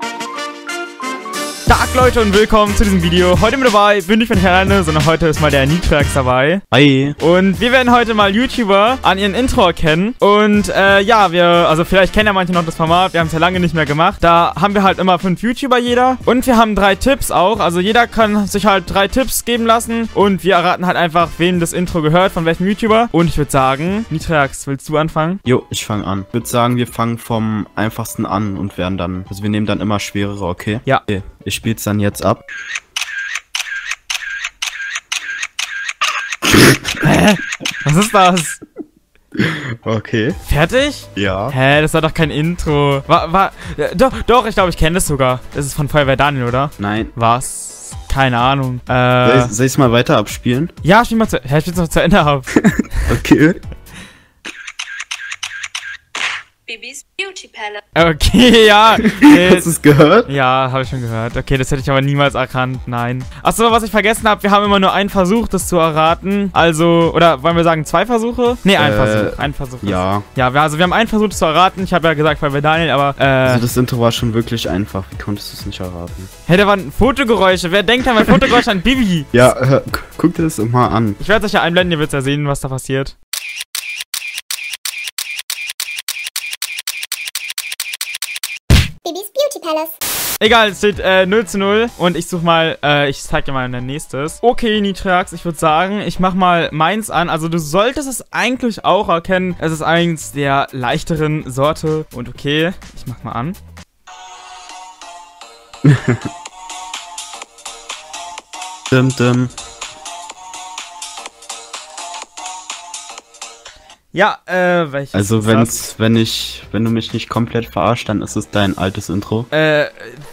you Tag Leute und willkommen zu diesem Video. Heute mit dabei bin ich nicht alleine, sondern heute ist mal der Nitrax dabei. Hi. Und wir werden heute mal YouTuber an ihren Intro erkennen. Und äh, ja, wir, also vielleicht kennen ja manche noch das Format, wir haben es ja lange nicht mehr gemacht. Da haben wir halt immer fünf YouTuber jeder. Und wir haben drei Tipps auch. Also jeder kann sich halt drei Tipps geben lassen. Und wir erraten halt einfach, wem das Intro gehört, von welchem YouTuber. Und ich würde sagen, Nitrax, willst du anfangen? Jo, ich fange an. Ich würde sagen, wir fangen vom einfachsten an und werden dann, also wir nehmen dann immer schwerere, okay? Ja. Okay, ich spiel's dann jetzt ab. Was ist das? Okay. Fertig? Ja. Hä, das war doch kein Intro. War, war, äh, doch, doch, ich glaube, ich kenne das sogar. Das ist von Feuerwehr Daniel, oder? Nein. Was? Keine Ahnung. Soll Äh, ich, soll ich's mal weiter abspielen? ja, spiel mal zu, hä, spiel's noch zu Ende ab. Okay. Bibis Beauty Palace. Okay, ja. Nee, Hast du es gehört? ja, habe ich schon gehört. Okay, das hätte ich aber niemals erkannt. Nein. Achso, was ich vergessen habe, wir haben immer nur einen Versuch, das zu erraten. Also, oder wollen wir sagen zwei Versuche? Nee, ein Äh, Versuch. Ein Versuch. ist- Ja. Ja, wir, also wir haben einen Versuch, das zu erraten. Ich habe ja gesagt, Feuerwehr Daniel, aber, äh, Also das Intro war schon wirklich einfach. Wie konntest du es nicht erraten? hey, da waren Fotogeräusche. Wer denkt an mein Fotogeräusch an Bibi? Ja, hör, gu- guck dir das mal an. Ich werde euch ja einblenden, ihr werdet ja sehen, was da passiert. Palace. Egal, es steht äh, 0 zu 0 und ich suche mal, äh, ich zeige dir mal ein nächstes. Okay, Nitrax, ich würde sagen, ich mach mal meins an. Also du solltest es eigentlich auch erkennen. Es ist eins der leichteren Sorte und okay, ich mach mal an. Dim, dim. Ja, äh, welches Also wenn's, wenn ich, wenn du mich nicht komplett verarscht, dann ist es dein altes Intro. Äh,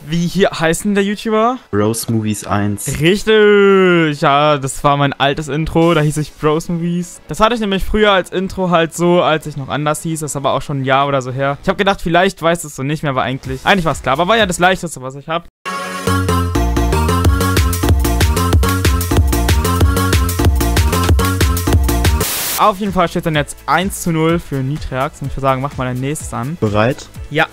wie hier heißt denn der YouTuber? Rose Movies 1. Richtig, ja, das war mein altes Intro, da hieß ich Bros Movies. Das hatte ich nämlich früher als Intro halt so, als ich noch anders hieß, das ist aber auch schon ein Jahr oder so her. Ich habe gedacht, vielleicht weiß es so nicht mehr, aber eigentlich, eigentlich war es klar, aber war ja das leichteste, was ich habe. Auf jeden Fall steht dann jetzt 1 zu 0 für Nitrax und ich würde sagen, mach mal dein nächstes an. Bereit? Ja.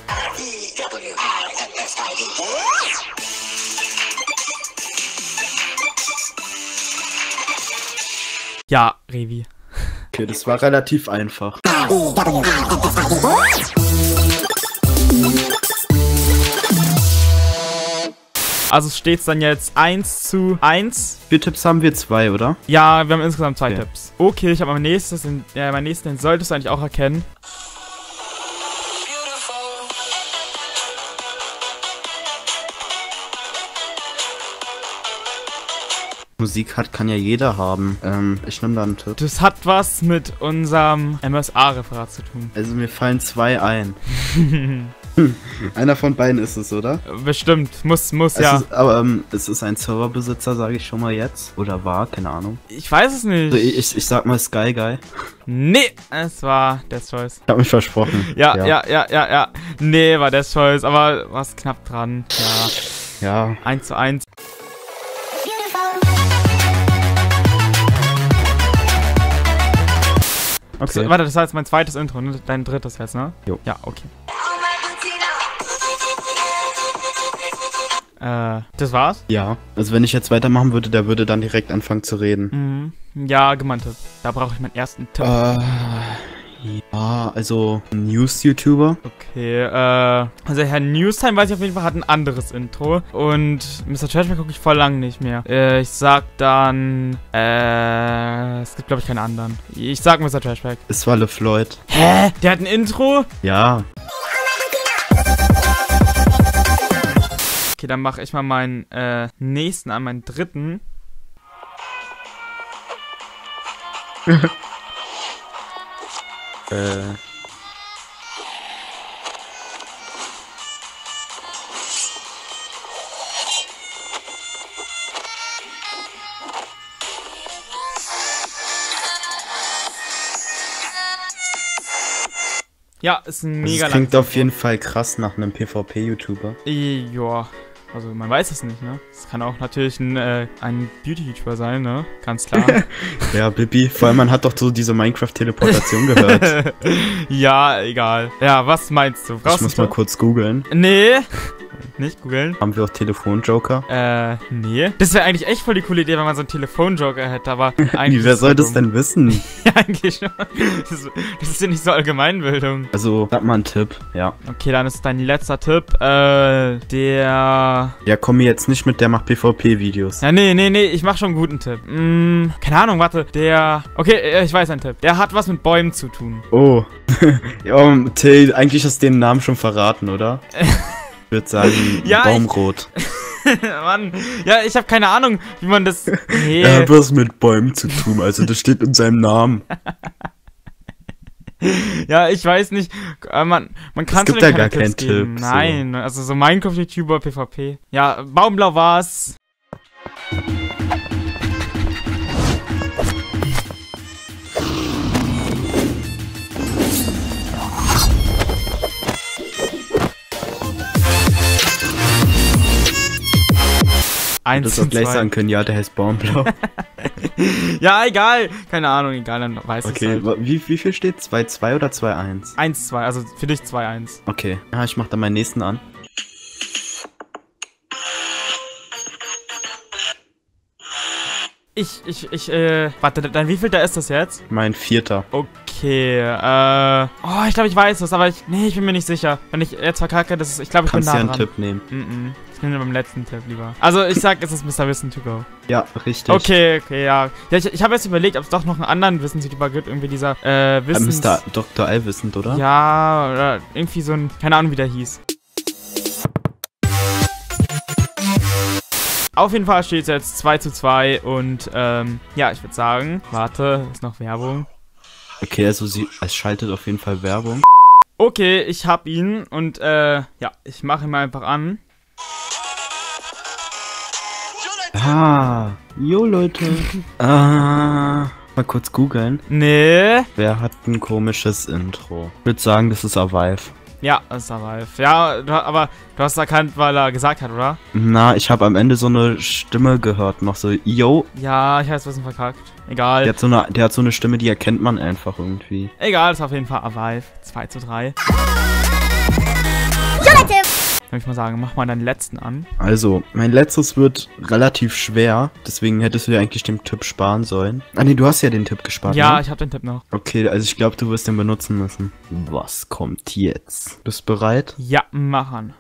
Ja, Revi. Okay, das war relativ einfach. Also steht es dann jetzt 1 zu 1. Vier Tipps haben wir zwei, oder? Ja, wir haben insgesamt zwei Okay. Tipps. Okay, ich habe mein nächstes, den, ja, mein nächsten, den solltest du eigentlich auch erkennen. Musik hat, kann ja jeder haben. Ähm, ich nehme da einen Tipp. Das hat was mit unserem MSA-Referat zu tun. Also mir fallen zwei ein. Einer von beiden ist es, oder? Bestimmt, muss, muss, Es ja. ist, aber ähm, es ist ein Serverbesitzer, sage ich schon mal jetzt. Oder war, keine Ahnung. Ich weiß es nicht. Also ich, ich, sag mal Sky Guy. Nee, es war Death Choice. Ich hab mich versprochen. Ja, ja, ja, ja, ja. Nee, war Death Choice, aber was knapp dran. Ja, Ja. 1 zu 1. Okay. So, warte, das war jetzt mein zweites Intro, ne? Dein drittes jetzt, ne? Jo. Ja, okay. Äh, das war's? Ja. Also wenn ich jetzt weitermachen würde, der würde dann direkt anfangen zu reden. Mhm. Ja, gemeinte. Da brauche ich meinen ersten Tipp. Äh, ja, also News-YouTuber. Okay, äh, also Herr Newstime weiß ich auf jeden Fall hat ein anderes Intro und Mr. Trashman gucke ich voll lang nicht mehr. Äh, ich sag dann, äh, es gibt glaube ich keine anderen. Ich sag Mr. Trashback. Es war LeFloid. Hä? Der hat ein Intro? Ja. Okay, dann mache ich mal meinen äh, nächsten an, meinen dritten. Äh. Ja, ist ein Das mega klingt langes auf jeden Fall krass nach einem PvP-YouTuber. Ja, also man weiß es nicht, ne? Es kann auch natürlich ein, äh, ein Beauty-YouTuber sein, ne? Ganz klar. Ja, Bibi, vor allem man hat doch so diese Minecraft-Teleportation gehört. ja, egal. Ja, was meinst du? Ich Brauchst muss du mal kurz googeln. Nee. Nicht googeln. Haben wir auch Telefonjoker? Äh, nee. Das wäre eigentlich echt voll die coole Idee, wenn man so einen Telefonjoker hätte, aber eigentlich. Wie, wer soll das dumm. denn wissen? Ja, eigentlich schon. Das ist, das ist ja nicht so Allgemeinbildung. Also, sag mal einen Tipp, ja. Okay, dann ist dein letzter Tipp. Äh, der. Ja, komm mir jetzt nicht mit, der macht PvP-Videos. Ja, nee, nee, nee, ich mach schon einen guten Tipp. Hm, keine Ahnung, warte. Der. Okay, äh, ich weiß einen Tipp. Der hat was mit Bäumen zu tun. Oh. ja, Till, eigentlich hast du den Namen schon verraten, oder? Ich würde sagen, Ja, ich- Baumrot. Mann. Ja, ich habe keine Ahnung, wie man das. Nee. Er hat was mit Bäumen zu tun, also das steht in seinem Namen. Ja, ich weiß nicht. Äh, man man kann gibt ja gar keinen Tipp, so. Nein, also so Minecraft-YouTuber, PvP. Ja, Baumblau war's. Eins auch und gleich zwei. sagen können, ja, der heißt Baumblau. Ja, egal. Keine Ahnung, egal, dann weiß ich Okay, halt. wa- wie, wie viel steht? 2-2 oder 2-1? 1, 2, also für dich 2, 1. Okay. Ja, ich mach dann meinen nächsten an. Ich, ich, ich, äh, warte, dann wie viel da ist das jetzt? Mein vierter. Okay, äh, oh, ich glaube, ich weiß es, aber ich, nee, ich bin mir nicht sicher. Wenn ich jetzt verkacke, das ist, ich glaube, ich Kannst bin dir nah einen dran. Tipp nehmen. Mm -mm. Ich nehme beim letzten Tipp lieber. Also, ich sag, es ist Mr. Wissen to go. Ja, richtig. Okay, okay, ja. Ja, ich, ich habe jetzt überlegt, ob es doch noch einen anderen Wissens-YouTuber gibt, irgendwie dieser, äh, Ja, Wissens... Mr. Dr. Allwissend, oder? Ja, oder irgendwie so ein, keine Ahnung, wie der hieß. Auf jeden Fall steht es jetzt 2 zu 2 und, ähm, ja, ich würde sagen, warte, ist noch Werbung. Okay, also sie, es schaltet auf jeden Fall Werbung. Okay, ich hab ihn und, äh, ja, ich mache ihn mal einfach an. Ah, jo Leute. ah, mal kurz googeln. Nee. Wer hat ein komisches Intro? Ich würde sagen, das ist Avive. Ja, das ist Ralf. Ja, du, aber du hast erkannt, weil er gesagt hat, oder? Na, ich habe am Ende so eine Stimme gehört, noch so, yo. Ja, ich hab's ein bisschen verkackt. Egal. Der hat so eine, der hat so eine Stimme, die erkennt man einfach irgendwie. Egal, ist auf jeden Fall Avive. 2 zu 3. Dann würde ich mal sagen, mach mal deinen letzten an. Also, mein letztes wird relativ schwer, deswegen hättest du ja eigentlich den Tipp sparen sollen. Ah nee, du hast ja den Tipp gespart, ja, ne? ich habe den Tipp noch. Okay, also ich glaube, du wirst den benutzen müssen. Was kommt jetzt? Bist du bereit? Ja, machen.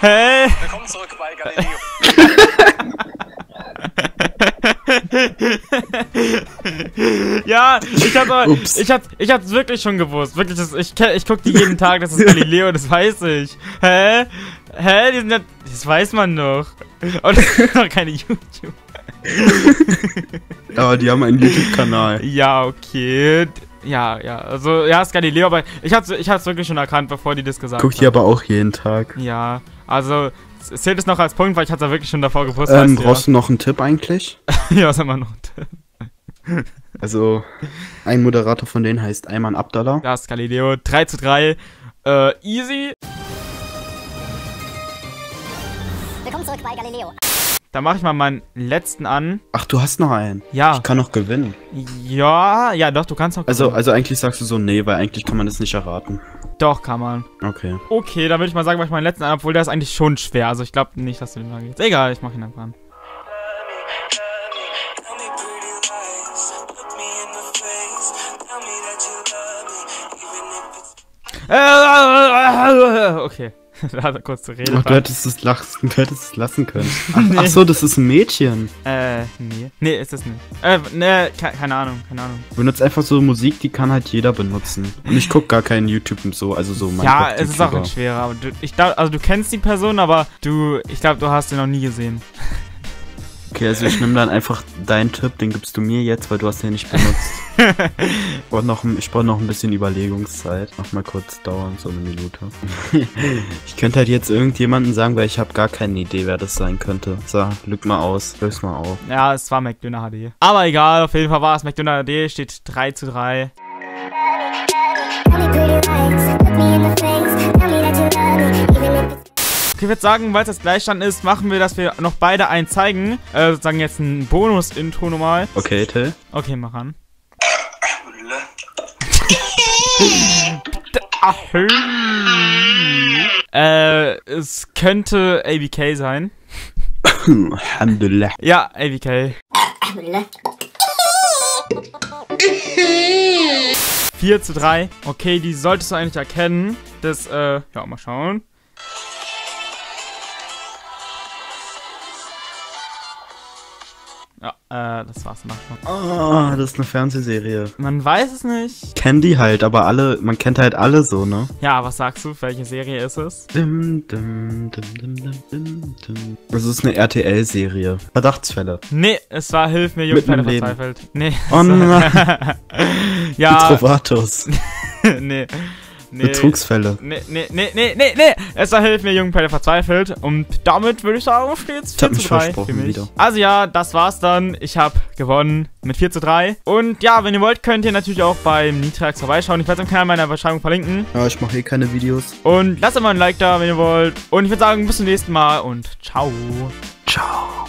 hey! Willkommen zurück bei Galileo. Ja, ich hab, Ups. ich hab, ich hab's wirklich schon gewusst. Wirklich, das, ich, ich guck die jeden Tag, das ist Galileo, das weiß ich. Hä? Hä? Die sind ja, das weiß man doch. Und das ist doch keine YouTube. Aber die haben einen YouTube-Kanal. Ja, okay. Ja, ja, also, ja, ist Galileo, aber ich hab's, ich hab's wirklich schon erkannt, bevor die das gesagt Guck haben. die aber auch jeden Tag. Ja, also, zählt es noch als Punkt, weil ich hatte ja wirklich schon davor gewusst, Ähm, weißt brauchst du noch einen Tipp eigentlich? ja. ja, was immer noch. Also, ein Moderator von denen heißt Ayman Abdallah. Da ist Galileo, 3 zu 3. Äh, easy. Willkommen zurück bei Galileo. Da mache ich mal meinen letzten an. Ach, du hast noch einen. Ja, Ich kann noch gewinnen. ja, ja, doch, du kannst noch. Also, gewinnen. also eigentlich sagst du so, nee, weil eigentlich kann man das nicht erraten. doch, kann man. Okay. Okay, dann würde ich mal sagen, mach ich meinen letzten an, obwohl der ist eigentlich schon schwer. Also ich glaube nicht, dass du den angehst. Egal, ich mache ihn einfach an. Okay. da hat er kurz zu reden. Ach, du hättest es lassen, du hättest es lassen können. Ach, ach so, das ist ein Mädchen. Äh, nee. Nee, ist es nicht. Äh, ne, ke keine Ahnung, keine Ahnung. Benutzt einfach so Musik, die kann halt jeder benutzen. Und ich guck gar keinen YouTube und so, also so Ja, es ist auch ein schwerer. Aber du, ich glaub, also du kennst die Person, aber du, ich glaube, du hast den noch nie gesehen. Okay, also ich nehme dann einfach deinen Tipp, den gibst du mir jetzt, weil du hast den nicht benutzt. ich brauche noch, ein- ich brauch noch ein bisschen Überlegungszeit. Mach mal kurz dauern, so eine Minute. ich könnte halt jetzt irgendjemanden sagen, weil ich habe gar keine Idee, wer das sein könnte. So, lüg mal aus, löse mal auf. Ja, es war McDonald HD. Aber egal, auf jeden Fall war es McDonald HD, steht 3 zu 3. Okay, ich würde sagen, weil es jetzt Gleichstand ist, machen wir, dass wir noch beide einen zeigen. Äh, sozusagen jetzt ein Bonus-Intro nochmal. Okay, Till. Okay, mach an. Äh, es könnte ABK sein. Alhamdulillah. Ja, ABK. 4 zu 3. Okay, die solltest du eigentlich erkennen. Das, äh, ja, mal schauen. Äh, das war's manchmal. Ah, das ist eine Fernsehserie. Man weiß es nicht. Kennt die halt, aber alle, man kennt halt alle so, ne? Ja, was sagst du? Welche Serie ist es? Dim, dim, dim, dim, dim, dim, dim. Das ist eine RTL-Serie. Verdachtsfälle. Nee, es war Hilf mir, Leben. verzweifelt. Nee. Oh nein. ja, Trovatos. nee. Nee. Betrugsfälle. Nee, nee, nee, nee, nee, nee. Es war Hilf mir, Jungpelle verzweifelt. Und damit würde ich sagen, steht's Ich hab 4 mich zu 3 versprochen für mich. wieder. Also ja, das war's dann. Ich habe gewonnen mit 4 zu 3. Und ja, wenn ihr wollt, könnt ihr natürlich auch beim Nitrax vorbeischauen. Ich werde es im Kanal in meiner Beschreibung verlinken. Ja, ich mache eh keine Videos. Und lasst immer ein Like da, wenn ihr wollt. Und ich würde sagen, bis zum nächsten Mal und ciao. Ciao.